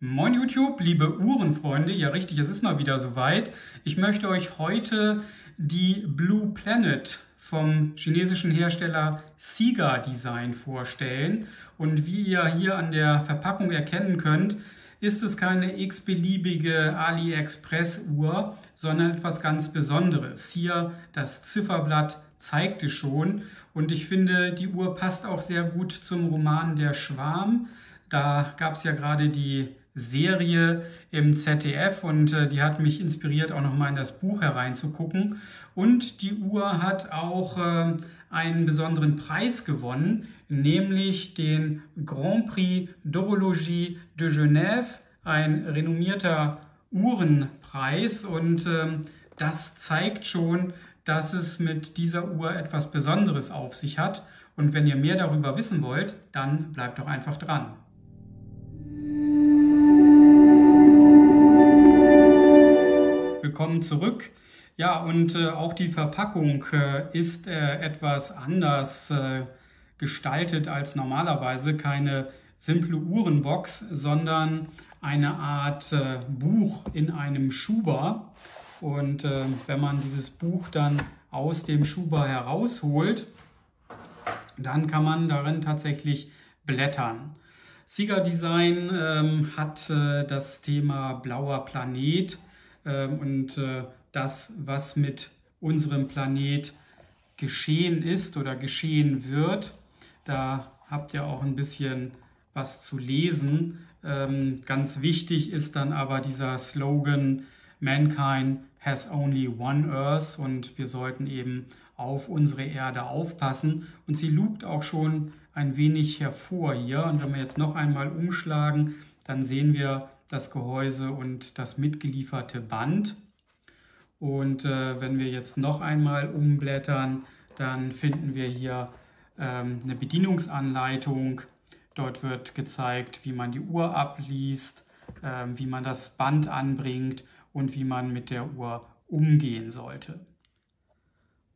Moin YouTube, liebe Uhrenfreunde. Ja richtig, es ist mal wieder soweit. Ich möchte euch heute die Blue Planet vom chinesischen Hersteller Siga Design vorstellen. Und wie ihr hier an der Verpackung erkennen könnt, ist es keine x-beliebige AliExpress-Uhr, sondern etwas ganz Besonderes. Hier das Zifferblatt zeigt es schon und ich finde, die Uhr passt auch sehr gut zum Roman Der Schwarm. Da gab es ja gerade die Serie im ZDF und äh, die hat mich inspiriert, auch nochmal in das Buch hereinzugucken. Und die Uhr hat auch äh, einen besonderen Preis gewonnen, nämlich den Grand Prix d'Horologie de Genève, ein renommierter Uhrenpreis. Und äh, das zeigt schon, dass es mit dieser Uhr etwas Besonderes auf sich hat. Und wenn ihr mehr darüber wissen wollt, dann bleibt doch einfach dran. Willkommen zurück. Ja, und äh, auch die Verpackung äh, ist äh, etwas anders äh, gestaltet als normalerweise. Keine simple Uhrenbox, sondern eine Art äh, Buch in einem Schuber. Und äh, wenn man dieses Buch dann aus dem Schuber herausholt, dann kann man darin tatsächlich blättern. Sieger Design ähm, hat das Thema blauer Planet und äh, das, was mit unserem Planet geschehen ist oder geschehen wird. Da habt ihr auch ein bisschen was zu lesen. Ähm, ganz wichtig ist dann aber dieser Slogan Mankind has only one Earth und wir sollten eben auf unsere Erde aufpassen. Und sie lugt auch schon ein wenig hervor hier. Und wenn wir jetzt noch einmal umschlagen, dann sehen wir das Gehäuse und das mitgelieferte Band. Und äh, wenn wir jetzt noch einmal umblättern, dann finden wir hier ähm, eine Bedienungsanleitung. Dort wird gezeigt, wie man die Uhr abliest, äh, wie man das Band anbringt und wie man mit der Uhr umgehen sollte.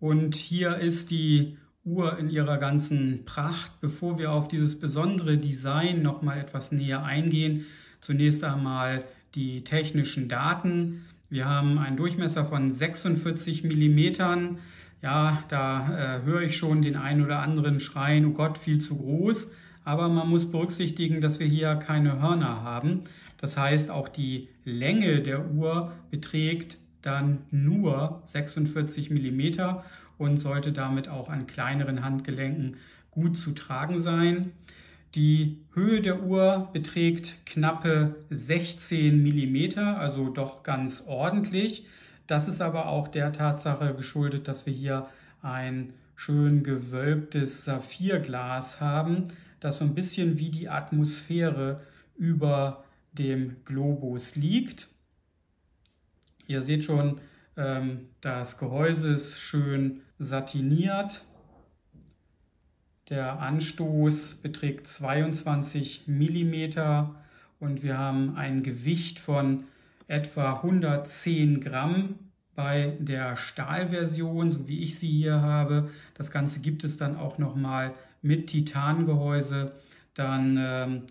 Und hier ist die Uhr in ihrer ganzen Pracht. Bevor wir auf dieses besondere Design noch mal etwas näher eingehen, Zunächst einmal die technischen Daten. Wir haben einen Durchmesser von 46 Millimetern. Ja, da äh, höre ich schon den einen oder anderen schreien, oh Gott, viel zu groß. Aber man muss berücksichtigen, dass wir hier keine Hörner haben. Das heißt, auch die Länge der Uhr beträgt dann nur 46 Millimeter und sollte damit auch an kleineren Handgelenken gut zu tragen sein. Die Höhe der Uhr beträgt knappe 16 mm, also doch ganz ordentlich. Das ist aber auch der Tatsache geschuldet, dass wir hier ein schön gewölbtes Saphirglas haben, das so ein bisschen wie die Atmosphäre über dem Globus liegt. Ihr seht schon, ähm, das Gehäuse ist schön satiniert der Anstoß beträgt 22 mm und wir haben ein Gewicht von etwa 110 Gramm bei der Stahlversion, so wie ich sie hier habe. Das Ganze gibt es dann auch nochmal mit Titangehäuse. Dann ähm,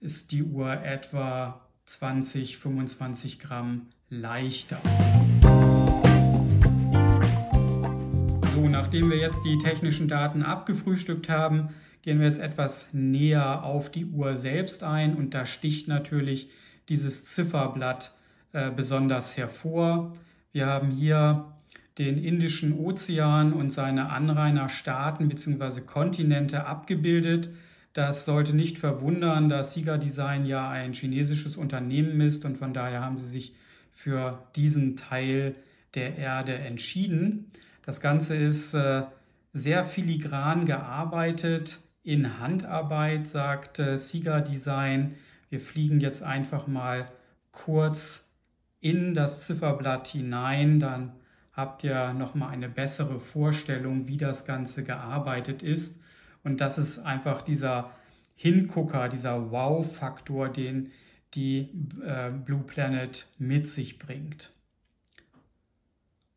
ist die Uhr etwa 20, 25 Gramm leichter. Nachdem wir jetzt die technischen Daten abgefrühstückt haben, gehen wir jetzt etwas näher auf die Uhr selbst ein und da sticht natürlich dieses Zifferblatt äh, besonders hervor. Wir haben hier den Indischen Ozean und seine Anrainerstaaten bzw. Kontinente abgebildet. Das sollte nicht verwundern, da Sieger Design ja ein chinesisches Unternehmen ist und von daher haben sie sich für diesen Teil der Erde entschieden. Das Ganze ist äh, sehr filigran gearbeitet, in Handarbeit, sagt äh, Siga Design. Wir fliegen jetzt einfach mal kurz in das Zifferblatt hinein, dann habt ihr nochmal eine bessere Vorstellung, wie das Ganze gearbeitet ist. Und das ist einfach dieser Hingucker, dieser Wow-Faktor, den die äh, Blue Planet mit sich bringt.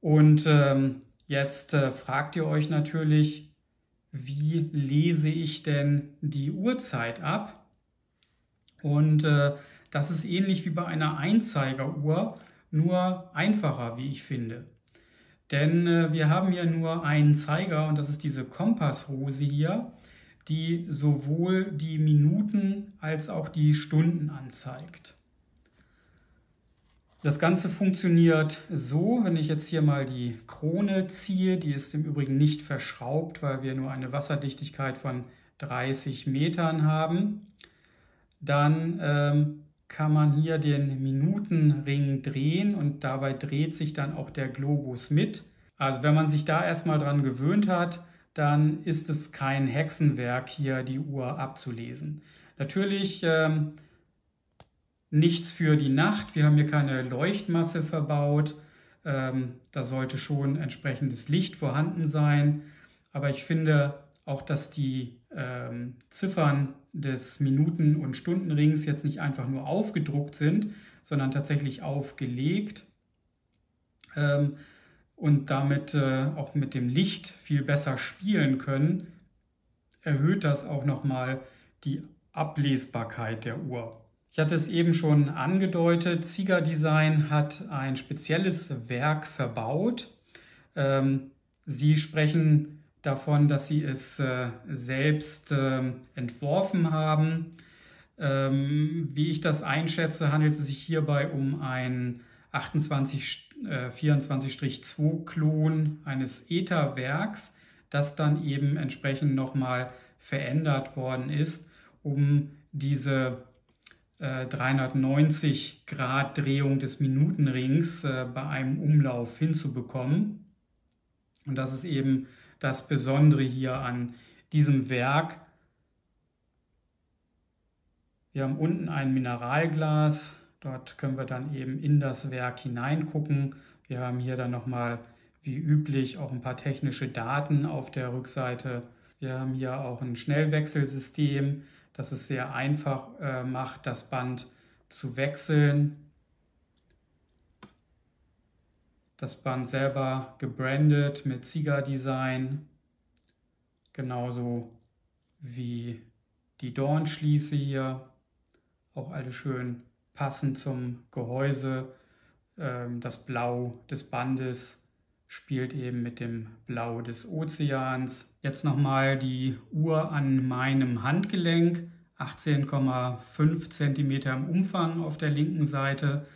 Und ähm, Jetzt äh, fragt ihr euch natürlich, wie lese ich denn die Uhrzeit ab? Und äh, Das ist ähnlich wie bei einer Einzeigeruhr, nur einfacher, wie ich finde. Denn äh, wir haben hier nur einen Zeiger und das ist diese Kompassrose hier, die sowohl die Minuten als auch die Stunden anzeigt. Das Ganze funktioniert so, wenn ich jetzt hier mal die Krone ziehe, die ist im Übrigen nicht verschraubt, weil wir nur eine Wasserdichtigkeit von 30 Metern haben, dann ähm, kann man hier den Minutenring drehen und dabei dreht sich dann auch der Globus mit. Also wenn man sich da erstmal dran gewöhnt hat, dann ist es kein Hexenwerk, hier die Uhr abzulesen. Natürlich ähm, nichts für die Nacht. Wir haben hier keine Leuchtmasse verbaut. Ähm, da sollte schon entsprechendes Licht vorhanden sein. Aber ich finde auch, dass die ähm, Ziffern des Minuten- und Stundenrings jetzt nicht einfach nur aufgedruckt sind, sondern tatsächlich aufgelegt ähm, und damit äh, auch mit dem Licht viel besser spielen können, erhöht das auch nochmal die Ablesbarkeit der Uhr. Ich hatte es eben schon angedeutet, Ziga Design hat ein spezielles Werk verbaut. Ähm, sie sprechen davon, dass sie es äh, selbst äh, entworfen haben. Ähm, wie ich das einschätze, handelt es sich hierbei um ein 28 äh, 24-2 Klon eines ETA-Werks, das dann eben entsprechend nochmal verändert worden ist, um diese 390 äh, Grad Drehung des Minutenrings äh, bei einem Umlauf hinzubekommen. Und das ist eben das Besondere hier an diesem Werk. Wir haben unten ein Mineralglas, dort können wir dann eben in das Werk hineingucken. Wir haben hier dann nochmal wie üblich auch ein paar technische Daten auf der Rückseite. Wir haben hier auch ein Schnellwechselsystem, dass es sehr einfach äh, macht, das Band zu wechseln. Das Band selber gebrandet mit Ziga Design, genauso wie die Dornschließe hier, auch alle schön passend zum Gehäuse. Ähm, das Blau des Bandes spielt eben mit dem Blau des Ozeans. Jetzt nochmal die Uhr an meinem Handgelenk. 18,5 cm im Umfang auf der linken Seite.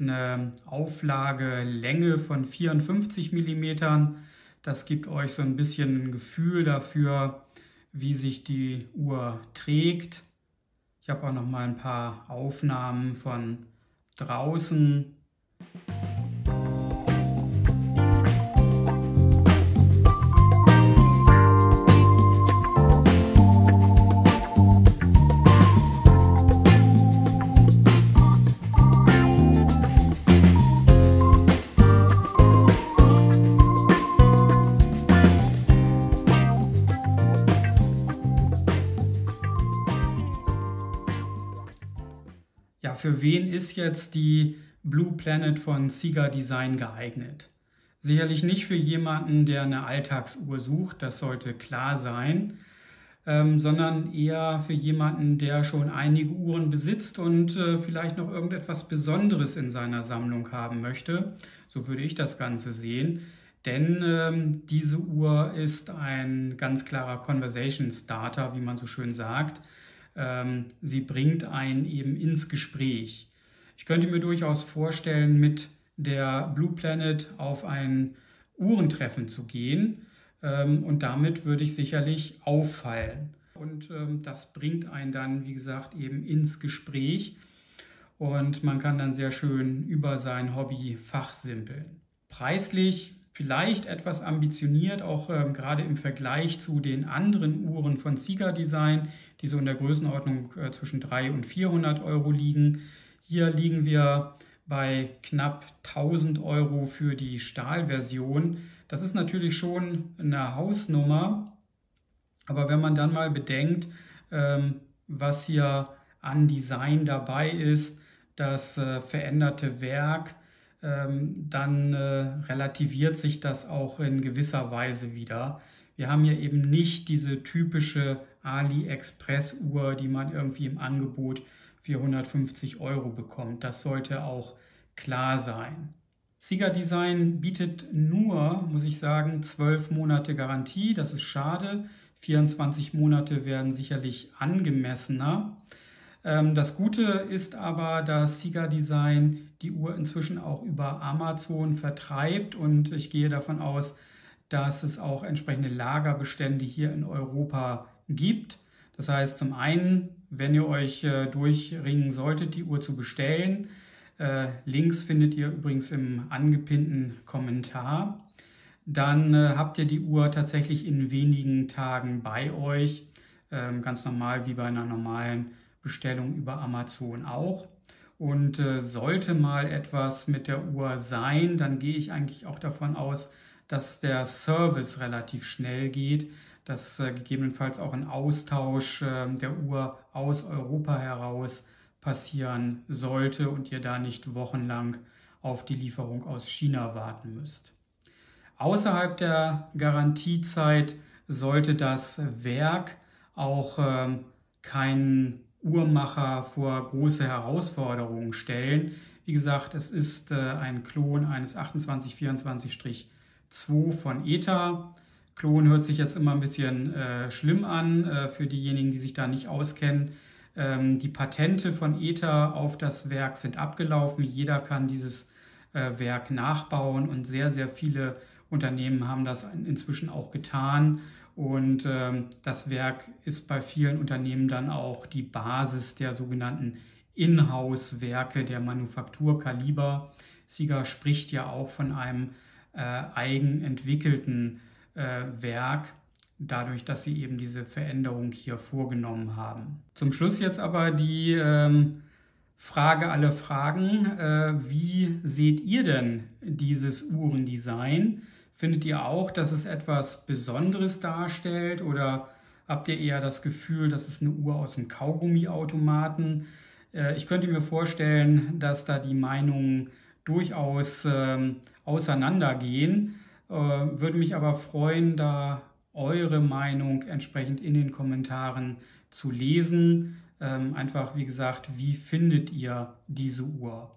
Eine Auflagelänge von 54 mm. Das gibt euch so ein bisschen ein Gefühl dafür, wie sich die Uhr trägt. Ich habe auch noch mal ein paar Aufnahmen von draußen. Für wen ist jetzt die Blue Planet von Ziga Design geeignet? Sicherlich nicht für jemanden, der eine Alltagsuhr sucht, das sollte klar sein, ähm, sondern eher für jemanden, der schon einige Uhren besitzt und äh, vielleicht noch irgendetwas Besonderes in seiner Sammlung haben möchte. So würde ich das Ganze sehen. Denn ähm, diese Uhr ist ein ganz klarer Conversation Starter, wie man so schön sagt. Ähm, sie bringt einen eben ins Gespräch. Ich könnte mir durchaus vorstellen, mit der Blue Planet auf ein Uhrentreffen zu gehen ähm, und damit würde ich sicherlich auffallen. Und ähm, das bringt einen dann, wie gesagt, eben ins Gespräch und man kann dann sehr schön über sein Hobby fachsimpeln. Preislich vielleicht etwas ambitioniert, auch ähm, gerade im Vergleich zu den anderen Uhren von Sieger Design, die so in der Größenordnung äh, zwischen 300 und 400 Euro liegen. Hier liegen wir bei knapp 1000 Euro für die Stahlversion. Das ist natürlich schon eine Hausnummer, aber wenn man dann mal bedenkt, ähm, was hier an Design dabei ist, das äh, veränderte Werk, dann äh, relativiert sich das auch in gewisser Weise wieder. Wir haben hier eben nicht diese typische AliExpress-Uhr, die man irgendwie im Angebot 450 Euro bekommt. Das sollte auch klar sein. Sieger Design bietet nur, muss ich sagen, 12 Monate Garantie. Das ist schade. 24 Monate werden sicherlich angemessener. Ähm, das Gute ist aber, dass Sieger Design die Uhr inzwischen auch über Amazon vertreibt und ich gehe davon aus, dass es auch entsprechende Lagerbestände hier in Europa gibt. Das heißt, zum einen, wenn ihr euch äh, durchringen solltet, die Uhr zu bestellen, äh, Links findet ihr übrigens im angepinnten Kommentar, dann äh, habt ihr die Uhr tatsächlich in wenigen Tagen bei euch, ähm, ganz normal wie bei einer normalen Bestellung über Amazon auch. Und äh, sollte mal etwas mit der Uhr sein, dann gehe ich eigentlich auch davon aus, dass der Service relativ schnell geht, dass äh, gegebenenfalls auch ein Austausch äh, der Uhr aus Europa heraus passieren sollte und ihr da nicht wochenlang auf die Lieferung aus China warten müsst. Außerhalb der Garantiezeit sollte das Werk auch äh, keinen Uhrmacher vor große Herausforderungen stellen. Wie gesagt, es ist äh, ein Klon eines 2824-2 von ETA. Klon hört sich jetzt immer ein bisschen äh, schlimm an äh, für diejenigen, die sich da nicht auskennen. Ähm, die Patente von ETA auf das Werk sind abgelaufen. Jeder kann dieses äh, Werk nachbauen und sehr, sehr viele Unternehmen haben das inzwischen auch getan. Und ähm, das Werk ist bei vielen Unternehmen dann auch die Basis der sogenannten Inhouse-Werke der Manufakturkaliber. Sieger spricht ja auch von einem äh, eigenentwickelten äh, Werk, dadurch, dass sie eben diese Veränderung hier vorgenommen haben. Zum Schluss jetzt aber die ähm, Frage aller Fragen. Äh, wie seht ihr denn dieses Uhrendesign? Findet ihr auch, dass es etwas Besonderes darstellt oder habt ihr eher das Gefühl, dass es eine Uhr aus dem Kaugummiautomaten? Äh, ich könnte mir vorstellen, dass da die Meinungen durchaus ähm, auseinandergehen. Äh, würde mich aber freuen, da eure Meinung entsprechend in den Kommentaren zu lesen. Ähm, einfach, wie gesagt, wie findet ihr diese Uhr?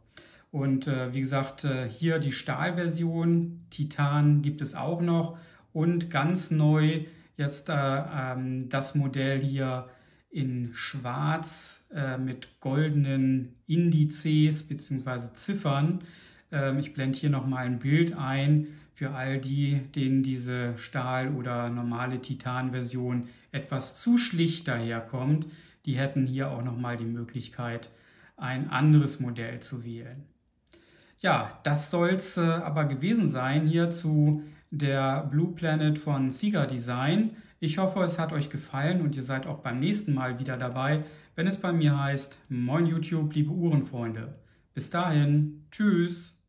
Und äh, wie gesagt, äh, hier die Stahlversion, Titan gibt es auch noch. Und ganz neu jetzt äh, ähm, das Modell hier in Schwarz äh, mit goldenen Indizes bzw. Ziffern. Ähm, ich blende hier nochmal ein Bild ein für all die, denen diese Stahl- oder normale Titan-Version etwas zu schlicht daherkommt. Die hätten hier auch nochmal die Möglichkeit, ein anderes Modell zu wählen. Ja, das soll es äh, aber gewesen sein hier zu der Blue Planet von Sieger Design. Ich hoffe, es hat euch gefallen und ihr seid auch beim nächsten Mal wieder dabei, wenn es bei mir heißt, Moin YouTube, liebe Uhrenfreunde. Bis dahin, tschüss.